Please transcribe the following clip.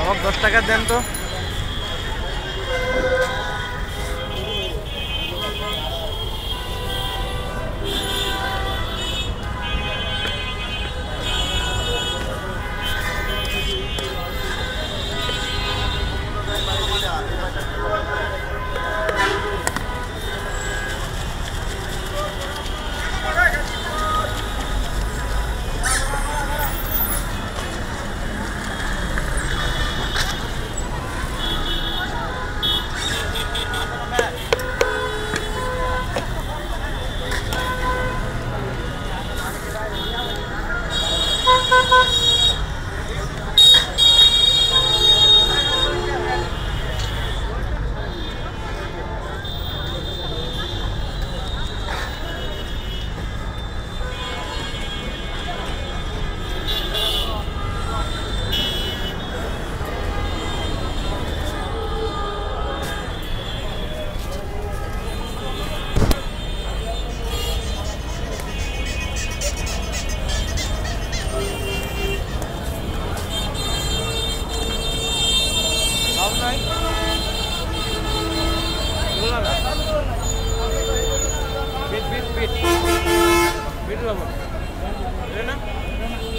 আমার দশ টাকা দেন তো। Beat. Beat apa? Rena? Rena.